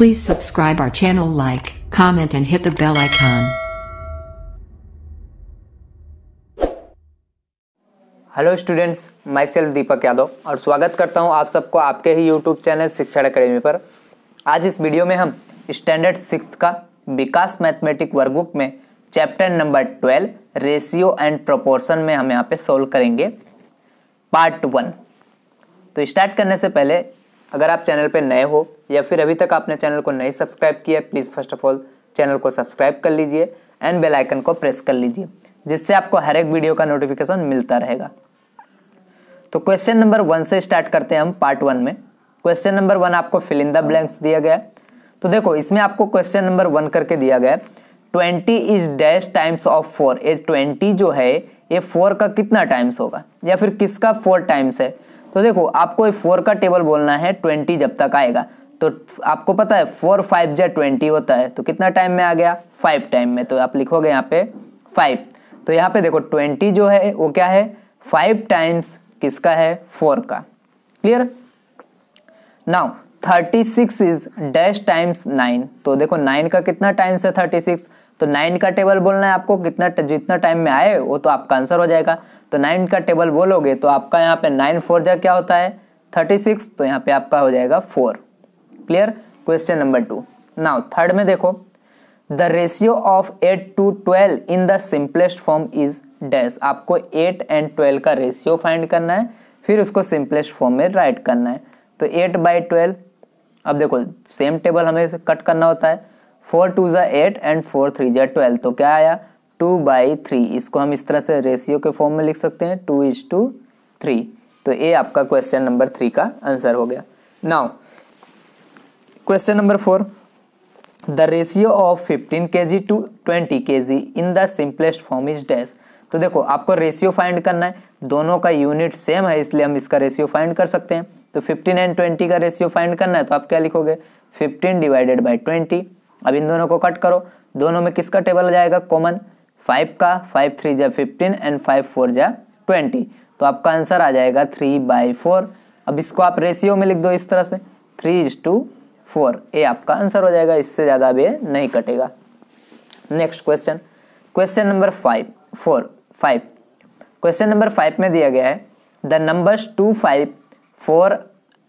Please subscribe our channel like, comment and hit the bell icon. Hello students myself Deepak Yadav और स्वागत करता हूँ आप सबको आपके ही यूट्यूब चैनल शिक्षण अकेडमी पर। आज इस वीडियो में हम स्टैंडर्ड सिक्स का विकास मैथमेटिक वर्कबुक में chapter number twelve ratio and proportion में हम यहाँ पे सोल्व करेंगे। पार्ट वन तो स्टार्ट करने से पहले अगर आप चैनल पे नए हो या फिर अभी तक आपने चैनल को नहीं सब्सक्राइब किया please first of all channel को सब्सक्राइब कर लीजिए एंड बेल आइकन को प्रेस कर लीजिए, जिससे आपको हर एक वीडियो का नोटिफिकेशन मिलता रहेगा। तो क्वेश्चन नंबर वन से स्टार्ट करते हैं हम पार्ट वन में। क्वेश्चन नंबर वन आपको फिल इन द ब्लैंक्स दिया गया तो देखो, इसमें आपको क्वेश्चन नंबर वन करके दिया गया twenty is dash times of four ये ट्वेंटी जो है, ये फोर का कितना टाइम्स होगा? या फिर किसका फोर टाइम्स है? तो देखो, आपको फोर का टेबल बोलना है ट्वेंटी जब तक आएगा। तो आपको पता है फोर फाइव या ट्वेंटी होता है तो कितना टाइम में आ गया? फाइव टाइम में। तो आप लिखोगे यहाँ पे फाइव तो यहाँ पे देखो ट्वेंटी जो है, वो क्या है? फाइव टाइम्स किसका है? फोर का। Clear now thirty six is dash times nine तो देखो नाइन का कितना टाइम्स है थर्टी सिक्स तो नाइन का टेबल बोलना है आपको, कितना जितना टाइम में आए वो तो आपका आंसर हो जाएगा। तो नाइन का टेबल बोलोगे तो आपका यहाँ पे नाइन फोर जा क्या होता है? थर्टी सिक्स तो यहाँ पे आपका हो जाएगा four clear question number two now third में देखो। The ratio of eight to twelve in the simplest form is dash आपको एट एंड ट्वेल्व का रेशियो फाइंड करना है, फिर उसको सिंपलेस्ट फॉर्म में राइट करना है। तो एट बाई ट्वेल्व अब देखो सेम टेबल हमें कट करना होता है। फोर टू ज़ा एट एंड फोर थ्री ज़ा ट्वेल्व। तो क्या आया? Two by three. इसको हम इस तरह से रेशियो के फॉर्म में लिख सकते हैं। Two is two three. तो ये आपका क्वेश्चन नंबर थ्री का आंसर हो गया। Now question number four the ratio of fifteen K G to twenty K G in the simplest form is dash तो देखो, आपको रेशियो फाइंड करना है। दोनों का यूनिट सेम है, इसलिए हम इसका रेशियो फाइंड कर सकते हैं। तो 15 एंड 20 का रेशियो फाइंड करना है तो आप क्या लिखोगे? 15 डिवाइडेड बाई 20 अब इन दोनों को कट करो। दोनों में किसका टेबल आ जाएगा? कॉमन फाइव का फाइव थ्री जा फिफ्टीन एंड फाइव फोर जा ट्वेंटी तो आपका आंसर आ जाएगा थ्री बाई फोर अब इसको आप रेशियो में लिख दो इस तरह से। थ्री इज़ टू फोर ये आपका आंसर हो जाएगा। इससे ज़्यादा अब ये नहीं कटेगा। Next question question number five four five question number five में दिया गया है। The numbers two five four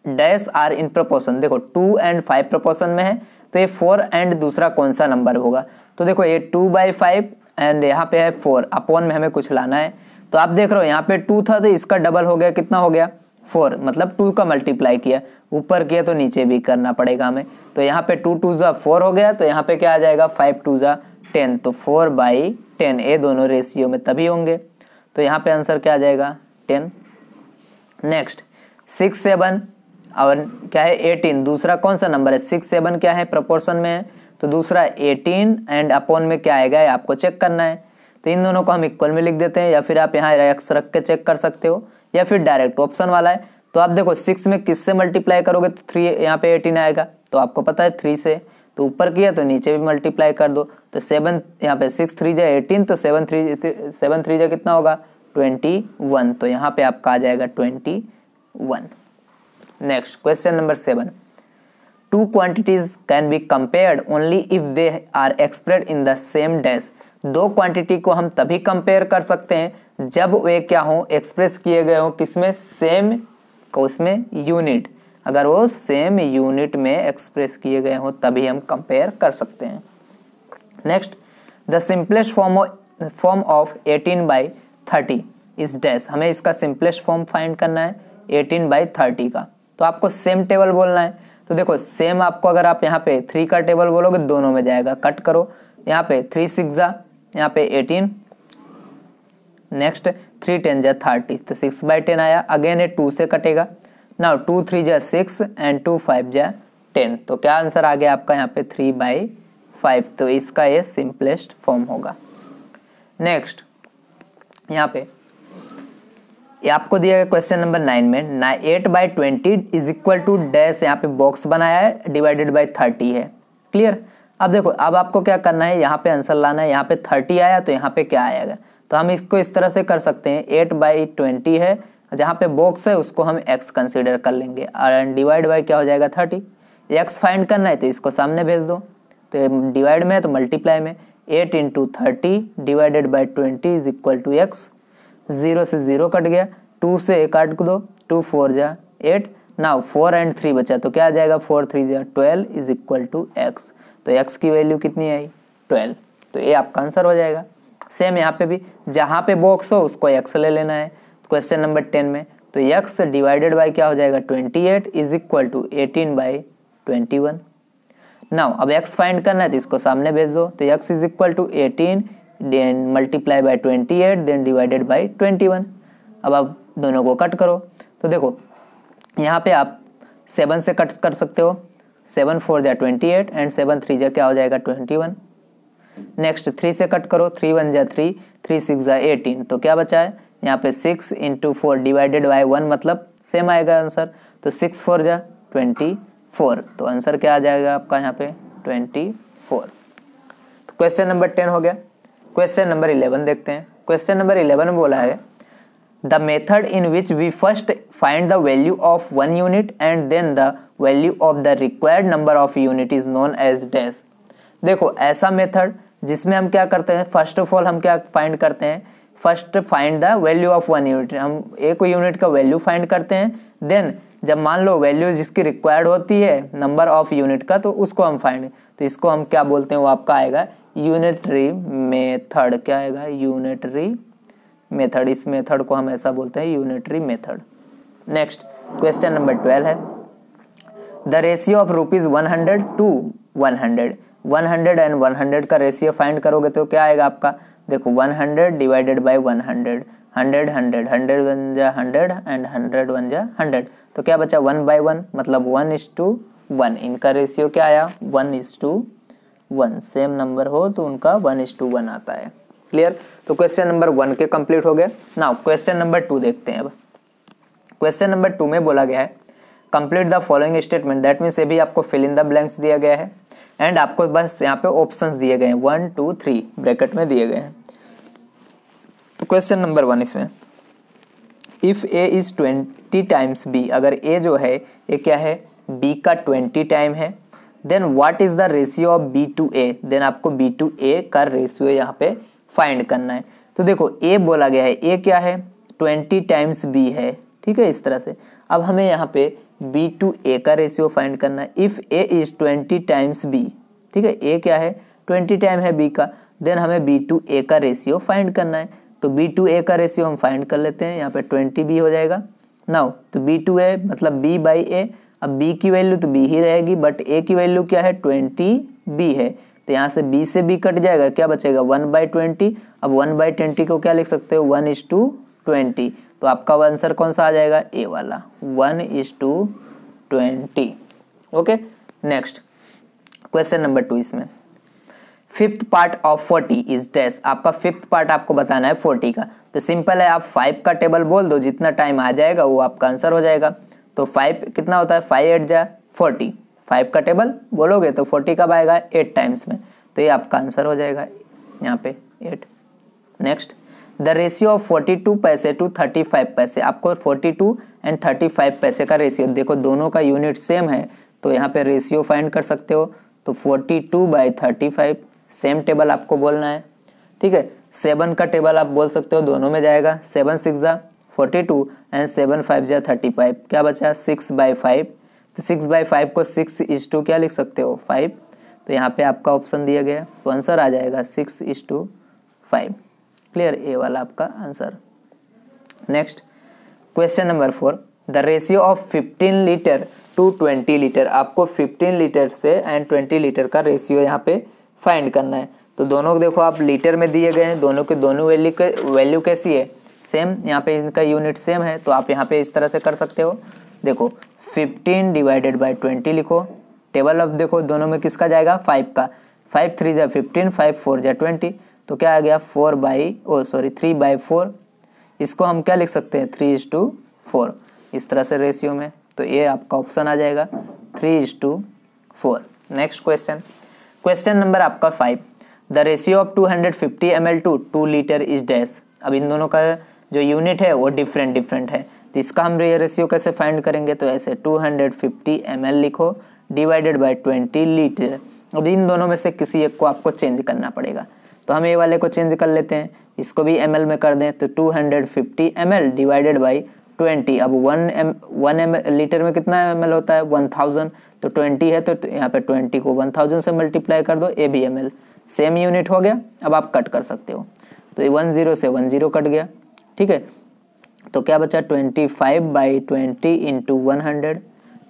dash are in proportion देखो टू एंड फाइव प्रपोर्शन में है। तो ये फोर एंड दूसरा कौन सा नंबर होगा? तो देखो, ये टू बाई फाइव एंड यहाँ पे है फोर अपॉन में हमें कुछ लाना है। तो आप देख रहे हो, यहाँ पे टू था तो इसका डबल हो गया। कितना हो गया? फोर मतलब टू का मल्टीप्लाई किया। ऊपर किया तो नीचे भी करना पड़ेगा हमें। तो यहाँ पे टू टू ज़ा फोर हो गया। तो यहाँ पे क्या आ जाएगा? फाइव टू ज़ा टेन तो फोर बाई टेन ये दोनों रेशियो में तभी होंगे। तो यहाँ पे आंसर क्या आ जाएगा? टेन नेक्स्ट सिक्स सेवन और क्या है? एटीन दूसरा कौन सा नंबर है? सिक्स सेवन क्या है? प्रपोर्शन में है। तो दूसरा एटीन एंड अपॉन में क्या आएगा? आपको चेक करना है। तो इन दोनों को हम इक्वल में लिख देते हैं या फिर आप यहाँ एक्स रख के चेक कर सकते हो या फिर डायरेक्ट ऑप्शन वाला है। तो आप देखो सिक्स में किससे मल्टीप्लाई करोगे? तो थ्री यहाँ पे एटीन आएगा। तो आपको पता है थ्री से। तो ऊपर किया तो नीचे भी मल्टीप्लाई कर दो। तो सेवन यहाँ पे सिक्स थ्री जा एटीन तो सेवन थ्री सेवन थ्री जा कितना होगा? ट्वेंटी वन तो यहाँ पे आपका आ जाएगा twenty one next question number seven two quantities can be compared only if they are expressed in the same dash दो क्वांटिटी को हम तभी कंपेयर कर सकते हैं जब वे क्या हो एक्सप्रेस किए गए हो किसमें? सेम को उसमें यूनिट अगर वो सेम यूनिट में एक्सप्रेस किए गए हो, तभी हम कंपेयर कर सकते हैं। Next the simplest form form of 18 by 30 is dash हमें इसका सिंपलेस्ट फॉर्म फाइंड करना है 18 बाई 30 का। तो आपको सेम टेबल बोलना है। तो देखो सेम आपको अगर आप यहाँ पे थ्री का टेबल बोलोगे, दोनों में जाएगा। कट करो। यहाँ पे थ्री सिक्स जा, यहाँ पे एटीन नेक्स्ट थ्री टेन जा थर्टी तो सिक्स बाई टेन आया। अगेन ये टू से कटेगा। ना टू थ्री जा सिक्स एंड टू फाइव जा टेन तो क्या आंसर आ गया आपका यहाँ पे? थ्री बाई फाइव तो इसका ये सिंपलेस्ट फॉर्म होगा। नेक्स्ट यहाँ पे ये आपको दिया गया क्वेश्चन नंबर नाइन में, ना eight by twenty is equal to dash यहाँ पे बॉक्स बनाया है डिवाइडेड बाई थर्टी है। क्लियर अब देखो, अब आपको क्या करना है, यहाँ पे आंसर लाना है, यहाँ पे थर्टी आया तो यहाँ पे क्या आएगा? तो हम इसको इस तरह से कर सकते हैं एट बाई ट्वेंटी है, जहाँ पे बॉक्स है, उसको हम एक्स कंसिडर कर लेंगे और डिवाइड बाई क्या हो जाएगा थर्टी एक्स फाइंड करना है तो इसको सामने भेज दो। तो डिवाइड में है तो मल्टीप्लाई में eight into thirty divided by twenty is equal to X zero से ज़ीरो कट गया, टू से एक काट दो, टू फोर जा eight, now four and three बचा तो क्या आ जाएगा? फोर थ्री जा twelve is equal to X. तो एक्स की वैल्यू कितनी आई? ट्वेल्व। तो ये आपका आंसर हो जाएगा। सेम यहाँ पे भी, जहाँ पे बॉक्स हो, उसको एक्स ले लेना है। क्वेश्चन नंबर टेन में तो एक्स डिवाइडेड बाई क्या हो जाएगा? Twenty eight is equal to eighteen by twenty one. Now, अब एक्स फाइंड करना है तो इसको सामने भेज दो। तो X is equal to eighteen then multiply by twenty eight then divided by twenty one अब आप दोनों को कट करो। तो देखो, यहाँ पे आप सेवन से कट कर सकते हो। सेवन फोर जा twenty eight and seven three जा क्या हो जाएगा? ट्वेंटी वन नेक्स्ट थ्री से कट करो। थ्री वन जा थ्री थ्री सिक्स जा एटीन तो क्या बचा है? यहाँ पे six into four divided by one मतलब सेम आएगा आंसर तो सिक्स फोर जा ट्वेंटी फोर तो आंसर क्या आ जाएगा आपका यहाँ पे? ट्वेंटी फोर तो क्वेश्चन नंबर टेन हो गया। क्वेश्चन नंबर इलेवन देखते हैं। क्वेश्चन नंबर इलेवन बोला है the method in which we first find the value of one unit and then the value of the required number of unit is known as dash देखो, ऐसा method जिसमें हम क्या करते हैं फ़र्स्ट ऑफ़ ऑल हम क्या फाइंड करते हैं? First find the value of one unit हम एक यूनिट का वैल्यू फाइंड करते हैं देन जब मान लो वैल्यू जिसकी रिक्वायर्ड होती है नंबर ऑफ़ यूनिट का तो उसको हम फाइंड तो इसको हम क्या बोलते हैं, वो आपका आएगा यूनिटरी मेथड क्या आएगा? यूनिटरी मेथड इस मेथड को हम ऐसा बोलते हैं unitary method next question number twelve है. The ratio of rupees one hundred to one hundred one hundred and one hundred का रेशियो फाइंड करोगे तो क्या आएगा आपका? देखो one hundred divided by one hundred hundred hundred hundred one जा hundred and hundred one जा हंड्रेड तो क्या बचा? वन बाई वन मतलब वन इज़ टू वन इनका रेशियो क्या आया? One is to one same number हो तो उनका वन इज़ टू वन आता है। क्लियर तो क्वेश्चन नंबर वन के कंप्लीट हो गए नाउ क्वेश्चन नंबर टू देखते हैं अब। क्वेश्चन नंबर टू में बोला गया है complete the following statement that means ये भी आपको फिल इन द ब्लैंक्स दिया गया है। एंड आपको बस यहाँ पे ऑप्शंस दिए गए हैं। वन टू थ्री ब्रैकेट में दिए गए हैं। तो क्वेश्चन नंबर वन इसमें। If A is twenty times B अगर ए जो है, ये क्या है? बी का ट्वेंटी टाइम है। Then what is the ratio of B to A then आपको बी टू ए का रेशियो यहाँ पे फाइंड करना है। तो देखो ए बोला गया है। ए क्या है? ट्वेंटी टाइम्स बी है। ठीक है? इस तरह से। अब हमें यहाँ पे बी टू ए का रेशियो फाइंड करना है। If A is twenty times B ठीक है? ए क्या है? ट्वेंटी टाइम है बी का। देन हमें बी टू ए का रेशियो फाइंड करना है। तो बी टू ए का रेशियो हम फाइंड कर लेते हैं। यहाँ पे ट्वेंटी बी हो जाएगा। नाउ तो बी टू ए मतलब बी बाई ए अब बी की वैल्यू तो बी ही रहेगी बट ए की वैल्यू क्या है? ट्वेंटी बी है। तो यहाँ से बी से बी कट जाएगा, क्या बचेगा? One by twenty. अब वन बाई ट्वेंटी को क्या लिख सकते हो? One is to twenty. तो आपका आंसर कौन सा आ जाएगा? ए वाला। One is to twenty. Okay next question number two इसमें। Fifth part of forty is dash आपका फिफ्थ पार्ट आपको बताना है फोर्टी का। तो सिंपल है, आप फाइव का टेबल बोल दो, जितना टाइम आ जाएगा, वो आपका आंसर हो जाएगा। तो फाइव कितना होता है? फाइव एट जा फोर्टी फाइव का टेबल बोलोगे तो फोर्टी कब आएगा? एट टाइम्स में. तो ये आपका आंसर हो जाएगा यहाँ पे eight next the ratio of forty two paise to thirty five paise आपको forty two and thirty five paise का रेशियो देखो दोनों का यूनिट सेम है तो यहाँ पे रेशियो फाइंड कर सकते हो। तो forty two by thirty five same table आपको बोलना है। ठीक है? सेवन का टेबल आप बोल सकते हो, दोनों में जाएगा। Seven six forty two and seven five जा थर्टी फाइव क्या बचा? सिक्स बाई फाइव तो सिक्स बाई फाइव को सिक्स इज़ टू क्या लिख सकते हो? फाइव तो यहाँ पे आपका ऑप्शन दिया गया तो आंसर आ जाएगा six is to five clear A वाला आपका answer next question number four the ratio of fifteen litre to twenty litre आपको फिफ्टीन लीटर से एंड ट्वेंटी लीटर का रेशियो यहाँ पे फाइंड करना है। तो दोनों को देखो, आप लीटर में दिए गए हैं। दोनों के, दोनों वैल्यू वैल्यू कैसी है? सेम यहाँ पे इनका यूनिट सेम है तो आप यहाँ पे इस तरह से कर सकते हो। देखो 15 डिवाइडेड बाई 20 लिखो। टेबल अब देखो, दोनों में किसका जाएगा? फाइव का। फाइव थ्री जा फिफ्टीन फाइव फोर जा ट्वेंटी तो क्या आ गया? Four by oh sorry three by four इसको हम क्या लिख सकते हैं? थ्री इज़ टू फोर इस तरह से रेशियो में। तो ये आपका ऑप्शन आ जाएगा। Three is to four next question question number आपका five the ratio of 250 fifty M L to two litre is dash अब इन दोनों का जो यूनिट है, वो डिफरेंट डिफरेंट है। तो इसका हम रेशियो कैसे फाइंड करेंगे? तो ऐसे 250 फिफ्टी एम एल लिखो डिवाइडेड बाई ट्वेंटी लीटर अब इन दोनों में से किसी एक को आपको चेंज करना पड़ेगा। तो हम ए वाले को चेंज कर लेते हैं। इसको भी एम में कर दें तो two hundred divided by twenty अब one M one M litre में कितना एम होता है? वन थाउज़ेंड तो ट्वेंटी है तो यहाँ पे ट्वेंटी को वन थाउज़ेंड से मल्टीप्लाई कर दो A B M same unit हो गया। अब आप कट कर सकते हो। तो वन ज़ीरो से वन ज़ीरो कट गया। ठीक है? तो क्या बचा? Twenty five by twenty into one hundred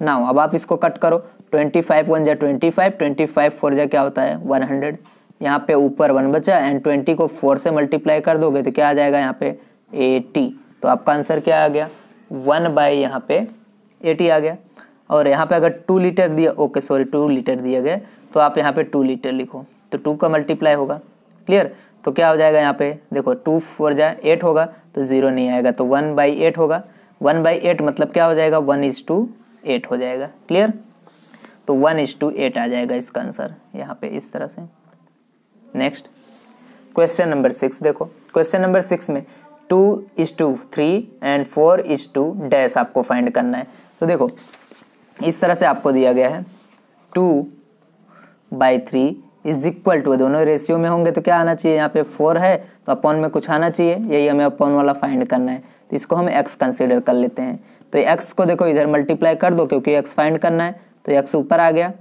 now अब आप इसको कट करो। ट्वेंटी फाइव वन जा twenty five twenty five four जा क्या होता है? वन हंड्रेड यहाँ पे ऊपर वन बचा एंड ट्वेंटी को फोर से मल्टीप्लाई कर दोगे तो क्या आ जाएगा यहाँ पे? एटी तो आपका आंसर क्या आ गया? वन बाई यहाँ पे एटी आ गया। और यहाँ पे अगर टू लीटर दिया ओके सॉरी टू लीटर दिया गया तो आप यहाँ पे टू लीटर लिखो। तो टू का मल्टीप्लाई होगा। क्लियर तो क्या हो जाएगा यहाँ पे? देखो टू फोर जाए एट होगा। तो ज़ीरो नहीं आएगा तो वन बाई एट होगा। वन बाई एट मतलब क्या हो जाएगा? वन इज़ टू एट हो जाएगा। क्लियर तो वन इज़ टू एट आ जाएगा इसका आंसर यहाँ पे इस तरह से। नेक्स्ट क्वेश्चन नंबर सिक्स देखो। क्वेश्चन नंबर सिक्स में two is to three and four is to dash आपको फाइंड करना है। तो देखो, इस तरह से आपको दिया गया है। Two by three is equal to दोनों रेशियो में होंगे तो क्या आना चाहिए? यहाँ पे फोर है तो अपॉन में कुछ आना चाहिए। यही हमें अपॉन वाला फाइंड करना है। तो इसको हम एक्स कंसिडर कर लेते हैं। तो एक्स को देखो, इधर मल्टीप्लाई कर दो, क्योंकि एक्स फाइंड करना है। तो एक्स ऊपर आ गया।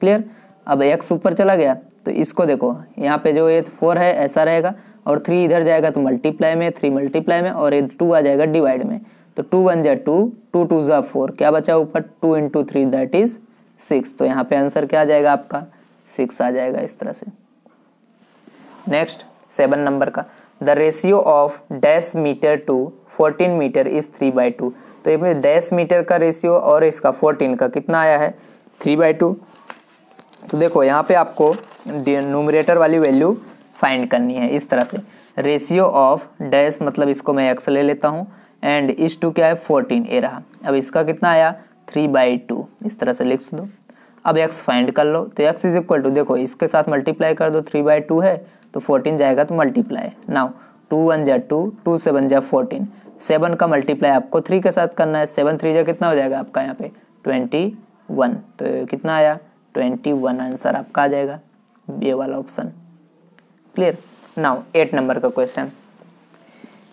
क्लियर अब एक्स ऊपर चला गया। तो इसको देखो, यहाँ पे जो ये फोर है, ऐसा रहेगा। और थ्री इधर जाएगा तो मल्टीप्लाई में थ्री मल्टीप्लाई में, और ये टू आ जाएगा डिवाइड में। तो टू वन जा टू टू टू जा फोर क्या बचा ऊपर? Two into three that is six तो यहाँ पे आंसर क्या आ जाएगा आपका? सिक्स आ जाएगा इस तरह से। नेक्स्ट सेवन नंबर का। The ratio of dash metre to fourteen metre is three by two तो ये डैश मीटर का रेशियो और इसका फोर्टीन का कितना आया है? थ्री बाई टू तो देखो, यहाँ पे आपको नोमरेटर वाली वैल्यू फाइंड करनी है इस तरह से। रेशियो ऑफ़ डैश मतलब इसको मैं एक्स ले लेता हूँ एंड इस टू क्या है? फोर्टीन ए रहा। अब इसका कितना आया? थ्री बाई टू इस तरह से लिख दो। अब एक्स फाइंड कर लो तो एक्स इज़ इक्वल टू देखो, इसके साथ मल्टीप्लाई कर दो थ्री बाई टू है तो फोर्टीन जाएगा तो मल्टीप्लाई नाउ टू वन जा टू टू सेवन जा फोर्टीन सेवन का मल्टीप्लाई आपको थ्री के साथ करना है सेवन थ्री जा कितना हो जाएगा आपका यहाँ पे? ट्वेंटी वन तो कितना आया? ट्वेंटी वन आंसर आपका आ जाएगा, ये वाला option clear now eight number का question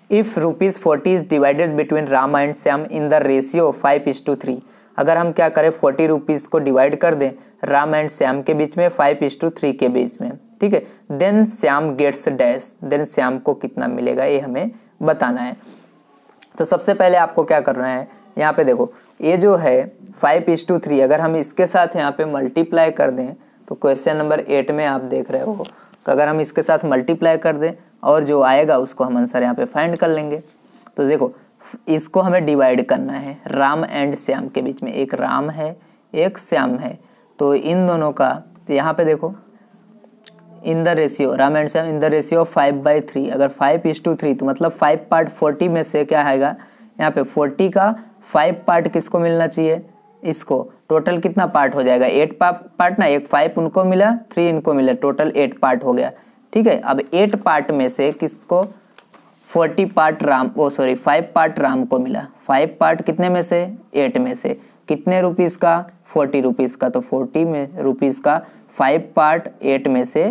if rupees forty is divided between Ram and Shyam in the ratio five is to three अगर हम क्या करें फोर्टी रुपीज़ को डिवाइड कर दें राम एंड श्याम के बीच में फाइव इज़ टू थ्री के बीच में, ठीक है? Then Shyam gets dash then Shyam को कितना मिलेगा, ये हमें बताना है। तो सबसे पहले आपको क्या करना है, यहाँ पे देखो, ये जो है फाइव इज़ टू थ्री अगर हम इसके साथ यहाँ पे मल्टीप्लाई कर दें तो क्वेश्चन नंबर एट में आप देख रहे हो तो अगर हम इसके साथ मल्टीप्लाई कर दें, और जो आएगा, उसको हम आंसर यहाँ पे फाइंड कर लेंगे। तो देखो इसको हमें डिवाइड करना है। राम एंड श्याम के बीच में एक राम है, एक श्याम है। तो इन दोनों का तो यहाँ पे देखो in the ratio Ram and Shyam in the ratio five by three अगर फाइव इज़ टू थ्री तो मतलब फाइव पार्ट फोर्टी में से क्या आएगा? यहाँ पे फोर्टी का फाइव पार्ट किसको मिलना चाहिए? इसको। टोटल कितना पार्ट हो जाएगा? एट पार्ट ना, एक फाइव उनको मिला थ्री इनको मिला टोटल एट पार्ट हो गया। ठीक है? अब एट पार्ट में से किसको forty part Ram, oh sorry five part Ram को मिला। फाइव पार्ट कितने में से? एट में से। कितने रुपीज़ का? फोर्टी रुपीज़ का। तो फोर्टी में रुपीज़ का फाइव पार्ट एट में से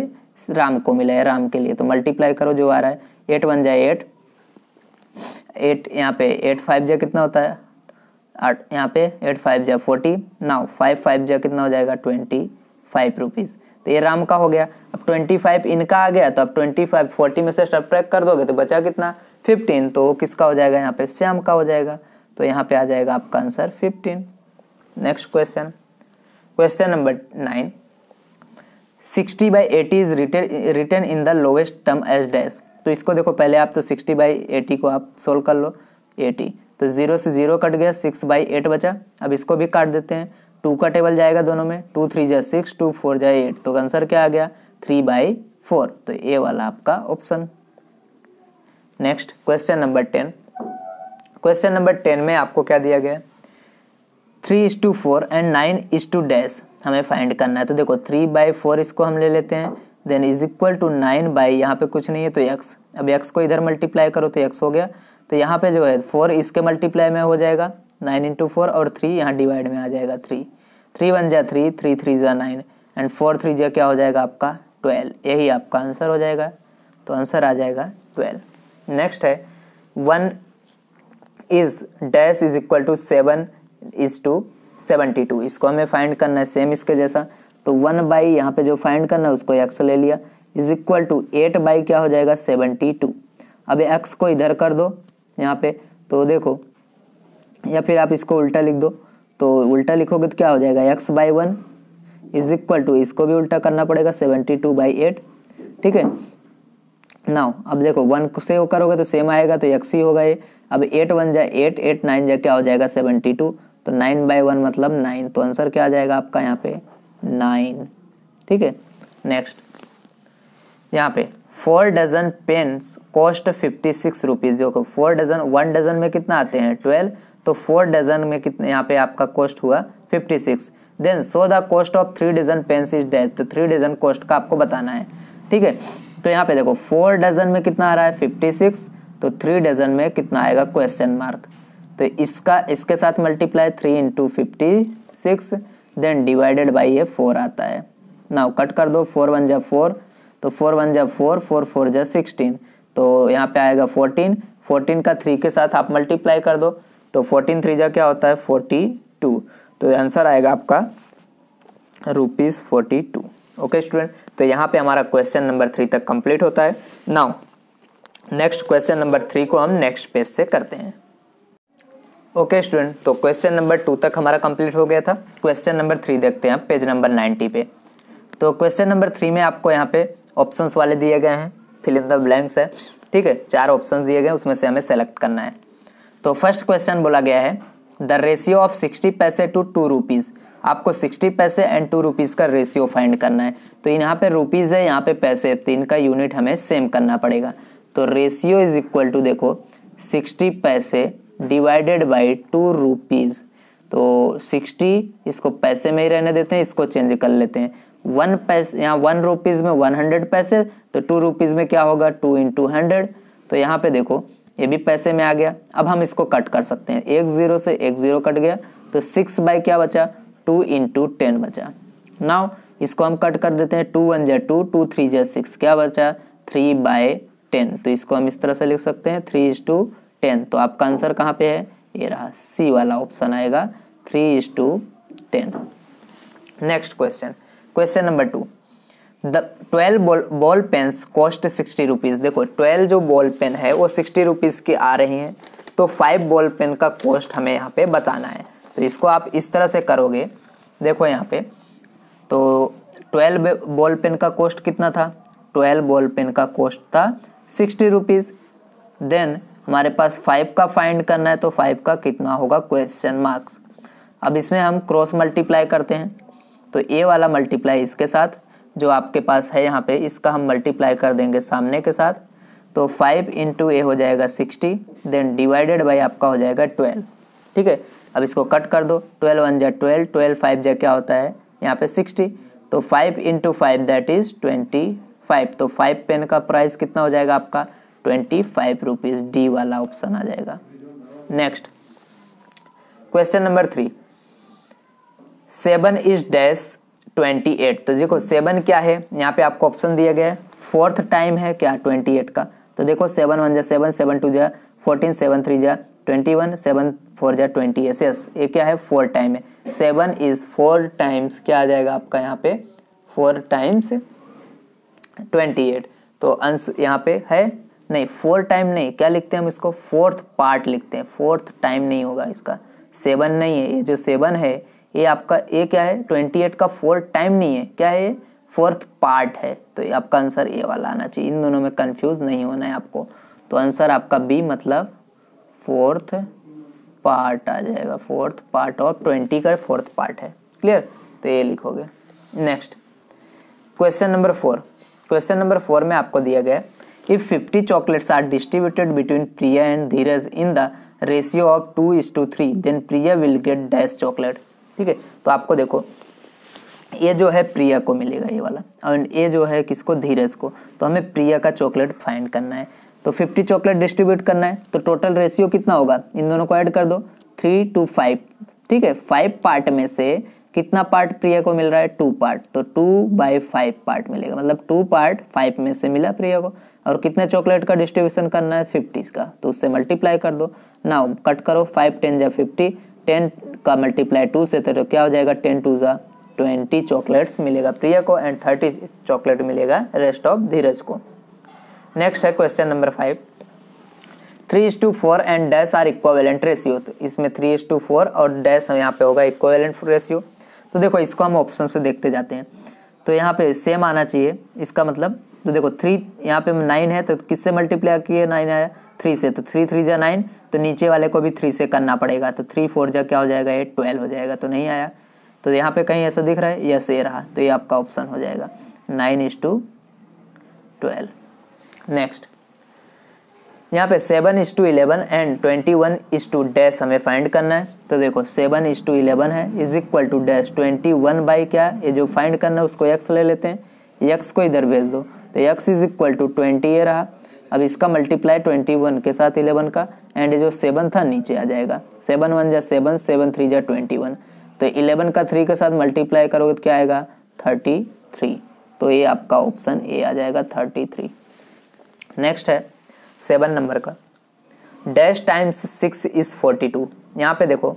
राम को मिला है, राम के लिए। तो मल्टीप्लाई करो जो आ रहा है। एट वन जाए एट एट यहाँ पे एट फाइव जा कितना होता है? आठ यहाँ पे एट फाइव जा फोर्टी नाउ फाइव फाइव जा कितना हो जाएगा? ट्वेंटी फाइव रुपीज़ तो ये राम का हो गया। ट्वेंटी फाइव इनका आ गया तो अब ट्वेंटी फाइव फोर्टी में से सब्ट्रैक्ट कर दोगे तो बचा कितना? फिफ्टीन तो किसका हो जाएगा यहाँ पे? श्याम का हो जाएगा। तो यहाँ पे आ जाएगा आपका answer fifteen next question question number nine sixty by eighty is written in the lowest term as dash तो इसको देखो पहले आप तो सिक्सटी बाई एटी को आप सोल्व कर लो एटी तो ज़ीरो से ज़ीरो कट गया सिक्स बाई एट बचा। अब इसको भी काट देते हैं। टू का टेबल जाएगा दोनों में टू थ्री जा सिक्स टू फोर जाए एट तो आंसर क्या आ गया? थ्री बाई फोर तो ए वाला आपका option next question number ten question number ten में आपको क्या दिया गया? Three is to four and nine is to dash हमें फाइंड करना है। तो देखो थ्री बाई फोर इसको हम ले लेते हैं। Then is equal to nine by यहाँ पे कुछ नहीं है तो एक्स अब एक्स को इधर मल्टीप्लाई करो तो एक्स हो गया। तो यहाँ पे जो है फोर इसके मल्टीप्लाई में हो जाएगा। नाइन इंटू फोर और थ्री यहाँ डिवाइड में आ जाएगा थ्री थ्री वन जा थ्री थ्री थ्री जा नाइन एंड फोर थ्री जा क्या हो जाएगा आपका? ट्वेल्व, यही आपका आंसर हो जाएगा। तो आंसर आ जाएगा ट्वेल्व। नेक्स्ट है, one is dash is equal to seven is to seventy two. इसको हमें फाइंड करना है सेम इसके जैसा। तो वन बाई यहाँ पे जो फाइंड करना है, उसको एक्स ले लिया। Is equal to eight by क्या हो जाएगा? Seventy to. अब एक्स को इधर कर दो यहाँ पे। तो देखो, या फिर आप इसको उल्टा लिख दो। तो उल्टा लिखोगे तो क्या हो जाएगा? X by one is equal to इसको भी उल्टा करना पड़ेगा सेवेंटी टू बाई एट ठीक है? नाउ अब देखो वन से वो करोगे तो सेम आएगा तो एक्स होगा ये। अब एट वन जाए एट एट नाइन जा क्या हो जाएगा सेवेंटी टू तो नाइन बाई वन मतलब नाइन तो आंसर क्या आ जाएगा आपका यहाँ पे? नाइन ठीक है? नेक्स्ट यहाँ पे four dozen pens cost fifty six rupees जो फोर डजन वन डजन में कितना आते हैं? ट्वेल्व तो फोर डजन में कितने, यहाँ पे आपका कॉस्ट हुआ fifty six then so the cost of three dozen is death. तो थ्री डजन कॉस्ट का आपको बताना है, ठीक है? तो यहाँ पे देखो, फोर डजन में कितना आ रहा है? Fifty six. तो थ्री डजन में कितना आएगा? Question mark. तो इसका, इसके साथ multiply three into fifty six, then divided by ये फोर आता है। नाउ कट कर दो, फोर वन जा फोर तो फोर वन जा फोर फोर फोर जा सिक्सटीन। तो यहाँ पे आएगा फोर्टीन। फोर्टीन का थ्री के साथ आप मल्टीप्लाई कर दो तो फोर्टीन थ्री जा क्या होता है? Forty two. तो आंसर आएगा आपका rupees forty two okay student तो यहाँ पे हमारा क्वेश्चन नंबर थ्री तक कंप्लीट होता है. Now next question number three को हम नेक्स्ट पेज से करते हैं. ओके स्टूडेंट तो क्वेश्चन नंबर टू तक हमारा कंप्लीट हो गया था. क्वेश्चन नंबर थ्री देखते हैं पेज नंबर नाइन्टी पे. तो क्वेश्चन नंबर थ्री में आपको यहाँ पे ऑप्शंस वाले दिए गए हैं. फिल इन द ब्लैंक्स है. ठीक है? चार ऑप्शंस दिए गए उसमें से हमें सेलेक्ट करना है. तो फ़र्स्ट क्वेश्चन बोला गया है the ratio of sixty paise to two rupees आपको sixty paise and two rupees का रेशियो फाइंड करना है। तो यहाँ पे रुपीज़ है, यहाँ पे पैसे तो इनका यूनिट हमें सेम करना पड़ेगा। तो रेशियो इज़ इक्वल टू देखो sixty paise divided by two rupees तो सिक्सटी इसको पैसे में ही रहने देते हैं, इसको चेंज कर लेते हैं। वन पैसे यहाँ वन रुपीज़ में वन हंड्रेड पैसे तो टू रुपीज़ में क्या होगा? टू इंटू हंड्रेड तो यहाँ पे देखो ये भी पैसे में आ गया। अब हम इसको कट कर सकते हैं। एक ज़ीरो से एक ज़ीरो कट गया तो सिक्स बाई क्या बचा? टू इंटू टेन बचा। नाउ, इसको हम कट कर देते हैं। टू वन जा टू टू थ्री जा सिक्स, क्या बचा? Three by ten. तो इसको हम इस तरह से लिख सकते हैं। Three is to ten. तो आपका आंसर कहाँ पे है? ये रहा, सी वाला ऑप्शन आएगा। Three is to ten. Next question. Question number two. The twelve ball ball pens cost sixty rupees. देखो, ट्वेल्व जो बॉल पेन है, वो सिक्सटी रुपीज़ की आ रही हैं। तो फाइव बॉल पेन का कॉस्ट हमें यहाँ पे बताना है। तो इसको आप इस तरह से करोगे, देखो यहाँ पे। तो ट्वेल्व बॉल पेन का कॉस्ट कितना था? ट्वेल्व बॉल पेन का कॉस्ट था सिक्सटी रुपीज़। देन, हमारे पास फाइव का फाइंड करना है तो फाइव का कितना होगा? Question marks. अब इसमें हम क्रॉस मल्टीप्लाई करते हैं। तो ए वाला मल्टीप्लाई इसके साथ जो आपके पास है यहाँ पे, इसका हम मल्टीप्लाई कर देंगे सामने के साथ। तो फाइव इंटू ए हो जाएगा सिक्सटी देन डिवाइडेड बाई आपका हो जाएगा ट्वेल्व ठीक है? अब इसको कट कर दो। ट्वेल्व वन जा ट्वेल्व ट्वेल्व फाइव जा क्या होता है? यहाँ पे सिक्सटी तो five into five that is twenty five तो फाइव पेन का प्राइस कितना हो जाएगा आपका? ट्वेंटी फाइव रुपीज़ डी वाला ऑप्शन आ जाएगा। Next question number three seven is dash twenty eight. तो देखो, सेवन क्या है? यहाँ पे आपको ऑप्शन दिया गया है। फोर्थ टाइम है क्या? ट्वेंटी एट का। तो देखो, सेवन वन जा सेवन सेवन टू जा फोर्टीन, सेवन थ्री जा ट्वेंटी वन, सेवन फोर जा ट्वेंटी। एस यस ये क्या है? फोर टाइम है। सेवन इज़ फोर टाइम्स क्या आ जाएगा आपका यहाँ पे? Four times twenty eight. तो अंश यहाँ पे है? नहीं फोर टाइम नहीं। क्या लिखते हैं हम इसको? फोर्थ पार्ट लिखते हैं। फोर्थ टाइम नहीं होगा इसका। सेवन नहीं है। ये जो सेवन है ये आपका ए क्या है? ट्वेंटी एट का फोर्थ टाइम नहीं है। क्या है ये? फोर्थ पार्ट है। तो ये आपका आंसर ए वाला आना चाहिए। इन दोनों में कंफ्यूज नहीं होना है आपको। तो आंसर आपका बी मतलब फोर्थ पार्ट आ जाएगा। फोर्थ पार्ट ऑफ़ ट्वेंटी का फोर्थ पार्ट है। क्लियर तो ये लिखोगे। Next question number four question number four में आपको दिया गया if fifty chocolates are distributed between Priya and Dheeraj in the ratio of two is to three then Priya will get dash chocolate ठीक है? तो आपको देखो, ये जो है प्रिया को मिलेगा ये वाला और ये जो है किसको? धीरज को। तो हमें प्रिया का चॉकलेट फाइंड करना है। तो 50 चॉकलेट डिस्ट्रीब्यूट करना है। तो टोटल रेशियो कितना होगा? इन दोनों को ऐड कर दो। थ्री टू फाइव ठीक है? फाइव पार्ट में से कितना पार्ट प्रिया को मिल रहा है? टू पार्ट तो टू बाई फाइव पार्ट मिलेगा। मतलब टू पार्ट फाइव में से मिला प्रिया को। और कितने चॉकलेट का डिस्ट्रीब्यूशन करना है? फिफ्टीज का। तो उससे मल्टीप्लाई कर दो। ना कट करो। फाइव टेन या फिफ्टी टेन का मल्टीप्लाई टू से तो क्या हो जाएगा? टेन टू जा ट्वेंटी चॉकलेट्स मिलेगा प्रिया को एंड थर्टी चॉकलेट मिलेगा रेस्ट ऑफ़ धीरज को। नेक्स्ट है question number five three is to four and dash are equivalent ratio तो इसमें थ्री इज़ टू फोर और डैश यहाँ पे होगा इक्वावेलेंट रेशियो तो देखो, इसको हम ऑप्शन से देखते जाते हैं। तो यहाँ पे सेम आना चाहिए। इसका मतलब तो देखो थ्री यहाँ पे नाइन है तो किससे मल्टीप्लाई किए? नाइन आया। थ्री से। तो थ्री थ्री जा नाइन तो नीचे वाले को भी थ्री से करना पड़ेगा। तो थ्री फोर जा क्या हो जाएगा? ये ट्वेल्व हो जाएगा तो नहीं आया। तो यहाँ पे कहीं ऐसा दिख रहा है? यस ये रहा। तो ये आपका ऑप्शन हो जाएगा। Nine is to twelve next यहाँ पे seven is to eleven and twenty one is to dash हमें फाइंड करना है। तो देखो सेवन इज़ टू इलेवन है। Is equal to dash twenty one by क्या? ये जो फाइंड करना है, उसको एक्स ले लेते हैं। एक्स को इधर भेज दो। तो x is equal to twenty ये रहा। अब इसका मल्टीप्लाई ट्वेंटी वन के साथ इलेवन का एंड जो सेवन था, नीचे आ जाएगा। सेवन वन जा सेवन सेवन थ्री जा ट्वेंटी वन तो इलेवन का थ्री के साथ मल्टीप्लाई करोगे तो क्या आएगा? थर्टी थ्री तो ये आपका ऑप्शन ए आ जाएगा थर्टी थ्री नेक्स्ट है सेवन नंबर का। Dash times six is forty two यहाँ पे देखो,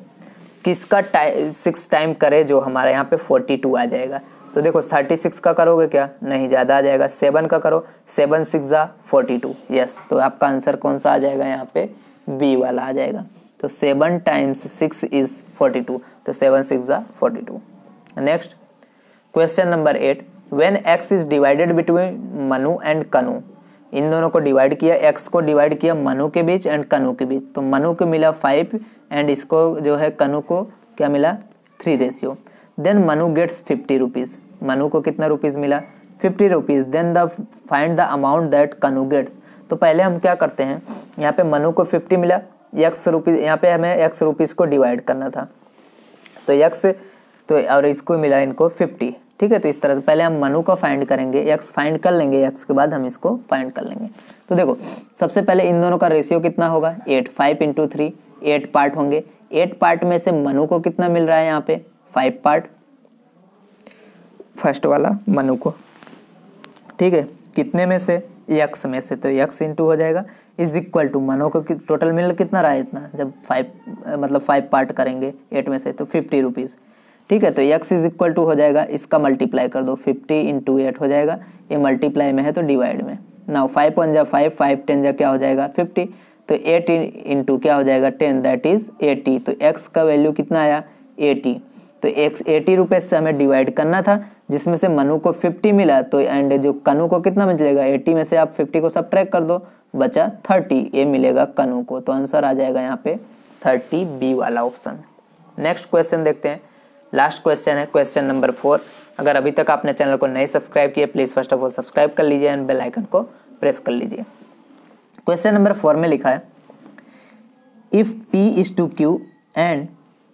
किसका टाइम सिक्स टाइम करे जो हमारा यहाँ पे फोर्टी टू आ जाएगा। तो देखो थर्टी सिक्स का करोगे क्या? नहीं, ज़्यादा आ जाएगा। सेवन का करो। सेवन सिक्स ज़ा फोर्टी टू यस तो आपका आंसर कौन सा आ जाएगा? यहाँ पे बी वाला आ जाएगा। तो seven times six is forty two तो सेवन सिक्स ज़ा forty two next question number eight when x is divided between Manu and Kanu इन दोनों को डिवाइड किया एक्स को डिवाइड किया मनु के बीच एंड कनु के बीच। तो मनु को मिला फाइव एंड इसको जो है कनु को क्या मिला? Three ratio then Manu gets fifty rupees Manu को कितना रुपीज़ मिला? Fifty rupees then the find the amount that Kanu gets तो पहले हम क्या करते हैं? यहाँ पे मनु को फिफ्टी मिला। एक्स रुपीज़ यहाँ पे हमें एक्स रुपीज़ को डिवाइड करना था। तो एक्स तो और इसको मिला इनको फिफ्टी ठीक है? तो इस तरह से पहले हम मनु को फाइंड करेंगे। एक्स फाइंड कर लेंगे। एक्स के बाद हम इसको फाइंड कर लेंगे। तो देखो, सबसे पहले इन दोनों का रेशियो कितना होगा? Eight five into three eight part होंगे। एट पार्ट में से मनु को कितना मिल रहा है यहाँ पे? फाइव पार्ट फ़र्स्ट वाला मनु को। ठीक है? कितने में से? यक्स में से। तो यक्स इंटू हो जाएगा। इज़ इक्वल टू मनो को कि, टोटल मिल कितना रहा है इतना? जब फाइव मतलब फाइव पार्ट करेंगे एट में से तो फिफ्टी रुपीज़ ठीक है? तो एक्स इज़ इक्वल टू हो जाएगा। इसका मल्टीप्लाई कर दो। फिफ्टी इंटू एट हो जाएगा। ये मल्टीप्लाई में है तो डिवाइड में। ना फाइव वन जा फाइव फाइव टेन जा क्या हो जाएगा? फिफ्टी तो एट इंटू क्या हो जाएगा? टेन दैट इज़ एटी तो एक्स का वैल्यू कितना आया? एटी तो एक्स एटी रुपीज़ से हमें डिवाइड करना था, जिसमें से मनु को फिफ्टी मिला तो एंड जो कनु को कितना मिलेगा एटी में से आप फिफ्टी को सब कर दो, बचा थर्टी ये मिलेगा कनु को। तो आंसर आ जाएगा यहाँ पे थर्टी बी वाला ऑप्शन नेक्स्ट क्वेश्चन देखते हैं। लास्ट क्वेश्चन है क्वेश्चन नंबर फोर अगर अभी तक आपने चैनल को नहीं सब्सक्राइब किया please first of all subscribe कर लीजिए एंड बेल आइकन को प्रेस कर लीजिए। क्वेश्चन नंबर फोर में लिखा है if p is to q and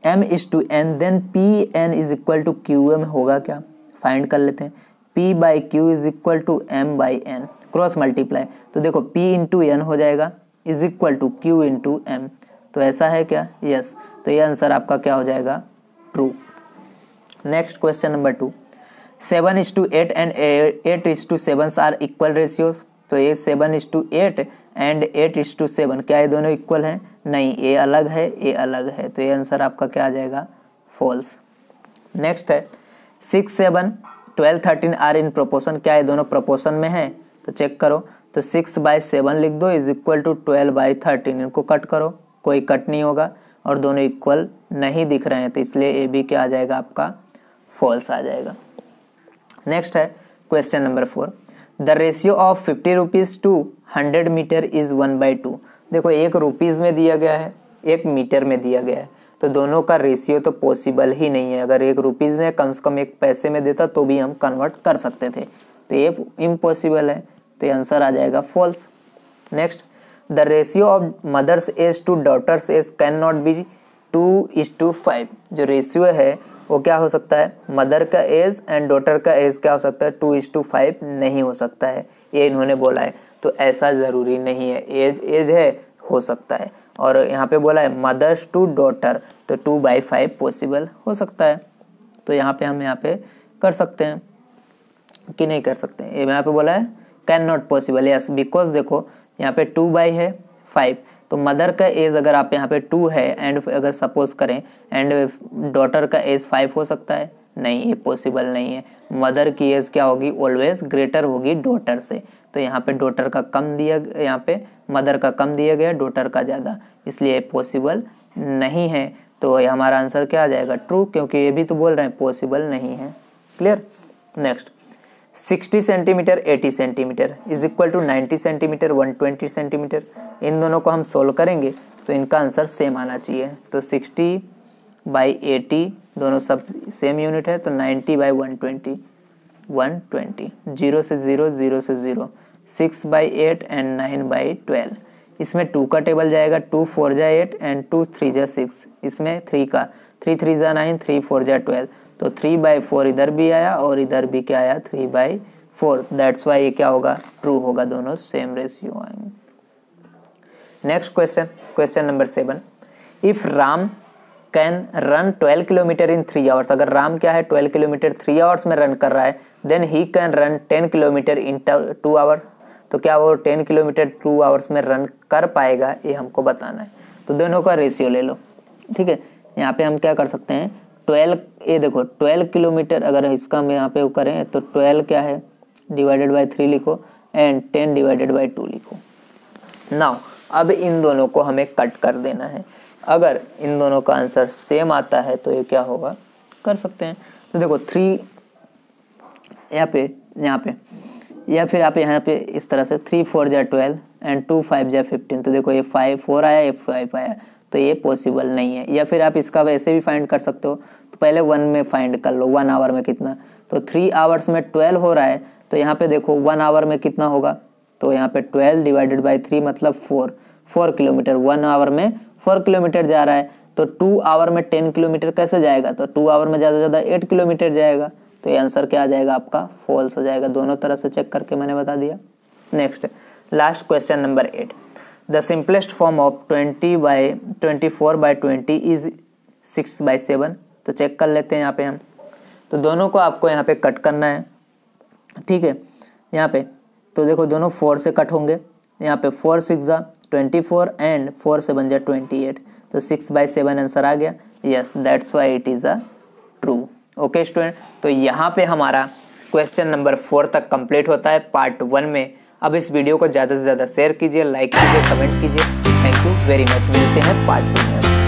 m is to n then p n is equal to q m होगा क्या? फाइंड कर लेते हैं। P by q is equal to m by n cross multiply तो देखो, P इंटू एन हो जाएगा is equal to q into m तो ऐसा है क्या? Yes yes. तो ये आंसर आपका क्या हो जाएगा? True next question number two seven is to eight and eight is to seven are equal ratios तो ये seven is to eight and eight is to seven क्या ये दोनों इक्वल हैं? नहीं ए अलग है ए अलग है। तो ये आंसर आपका क्या आ जाएगा? फॉल्स नेक्स्ट है। Six seven twelve thirteen are in proportion क्या ये दोनों प्रोपोर्शन में है? तो चेक करो। तो सिक्स बाई सेवन लिख दो is equal to twelve by thirteen इनको कट करो। कोई कट नहीं होगा और दोनों इक्वल नहीं दिख रहे हैं। तो इसलिए ए बी क्या आ जाएगा आपका? फॉल्स आ जाएगा। नेक्स्ट है question number four the ratio of fifty rupees to hundred metre is one by two देखो, एक रुपीज़ में दिया गया है, एक मीटर में दिया गया है। तो दोनों का रेशियो तो पॉसिबल ही नहीं है। अगर एक रुपीज़ में कम से कम एक पैसे में देता तो भी हम कन्वर्ट कर सकते थे। तो ये इम्पॉसिबल है। तो आंसर आ जाएगा false next the ratio of mother's age to daughter's age can not be two is to five जो रेशियो है, वो क्या हो सकता है? मदर का एज एंड डॉटर का एज क्या हो सकता है? टू इज़ टू फाइव नहीं हो सकता है। ये इन्होंने बोला है। तो ऐसा ज़रूरी नहीं है। एज एज है, हो सकता है। और यहाँ पे बोला है मदर्स टू डॉटर तो टू बाई फाइव पॉसिबल हो सकता है। तो यहाँ पे हम यहाँ पे कर सकते हैं कि नहीं कर सकते ये यहाँ पे बोला है can not possible yes because देखो, यहाँ पे टू बाई है फाइव तो मदर का एज अगर आप यहाँ पे टू है एंड अगर सपोज़ करें एंड डॉटर का एज फाइव हो सकता है। नहीं, ये पॉसिबल नहीं है। मदर की एज क्या होगी? ऑलवेज ग्रेटर होगी डॉटर से। तो यहाँ पे डॉटर का कम दिया, यहाँ पे मदर का कम दिया गया डॉटर का ज़्यादा। इसलिए पॉसिबल नहीं है। तो ये हमारा आंसर क्या आ जाएगा? ट्रू क्योंकि ये भी तो बोल रहे हैं पॉसिबल नहीं है। Clear next 60 centimetre 80 centimetre is equal to 90 centimetre 120 centimetre, इन दोनों को हम सोल्व करेंगे तो इनका आंसर सेम आना चाहिए। तो 60 बाई एटी, दोनों सब सेम यूनिट है तो 90 बाई 120 120 ज़ीरो से ज़ीरो ज़ीरो से zero. Six by eight and nine by twelve. इसमें टू का टेबल जाएगा, टू फोर जा एट एंड टू थ्री जा सिक्स। इसमें थ्री का, थ्री थ्री जा नाइन, थ्री फोर जा ट्वेल्व। तो थ्री बाई फोर इधर भी आया और इधर भी क्या आया? Three by four. That's why ये क्या होगा? ट्रू होगा दोनों सेम रेशियो आएँगे। Next question question number seven if Ram can run 12 kilometre in three hours अगर राम क्या है 12 किलोमीटर थ्री आवर्स में रन कर रहा है then he can run 10 kilometre in two hours तो क्या वो टेन किलोमीटर टू आवर्स में रन कर पाएगा, ये हमको बताना है। तो दोनों का रेशियो ले लो, ठीक है? यहाँ पे हम क्या कर सकते हैं 12 ये देखो 12 किलोमीटर अगर इसका हम यहाँ पे करें तो 12 क्या है? डिवाइडेड बाई थ्री लिखो एंड 10 डिवाइडेड बाई टू लिखो। नाउ अब इन दोनों को हमें कट कर देना है। अगर इन दोनों का आंसर सेम आता है तो ये क्या होगा? कर सकते हैं। तो देखो थ्री यहाँ पे यहाँ पे। या फिर आप यहाँ पे इस तरह से थ्री फोर जा ट्वेल्व एंड टू फाइव जा फिफ्टीन तो देखो ये फाइव फोर आया, ये फाइव आया तो ये पॉसिबल नहीं है। या फिर आप इसका वैसे भी फाइंड कर सकते हो तो पहले वन में फाइंड कर लो वन आवर में कितना। तो थ्री आवर्स में ट्वेल्व हो रहा है तो यहाँ पे देखो वन आवर में कितना होगा तो यहाँ पे ट्वेल्व डिवाइडेड बाई थ्री मतलब four four kilometre one hour में फोर किलोमीटर जा रहा है तो टू आवर में टेन किलोमीटर कैसे जाएगा? तो टू आवर में ज़्यादा से ज़्यादा एट किलोमीटर जाएगा। तो ये आंसर क्या आ जाएगा आपका? फॉल्स हो जाएगा। दोनों तरह से चेक करके मैंने बता दिया। Next last question number eight the simplest form of twenty by twenty four by twenty is six by seven तो चेक कर लेते हैं यहाँ पे हम। तो दोनों को आपको यहाँ पे कट करना है। ठीक है? यहाँ पे। तो देखो, दोनों फोर से कट होंगे। यहाँ पे four six twenty four and four से बन जाए ट्वेंटी एट तो सिक्स बाई सेवन आंसर आ गया। Yes that's why it is a true okay student तो यहाँ पे हमारा क्वेश्चन नंबर फोर तक कंप्लीट होता है पार्ट वन में। अब इस वीडियो को ज़्यादा से ज़्यादा शेयर कीजिए लाइक कीजिए कमेंट कीजिए। थैंक यू वेरी मच मिलते हैं पार्ट टू में।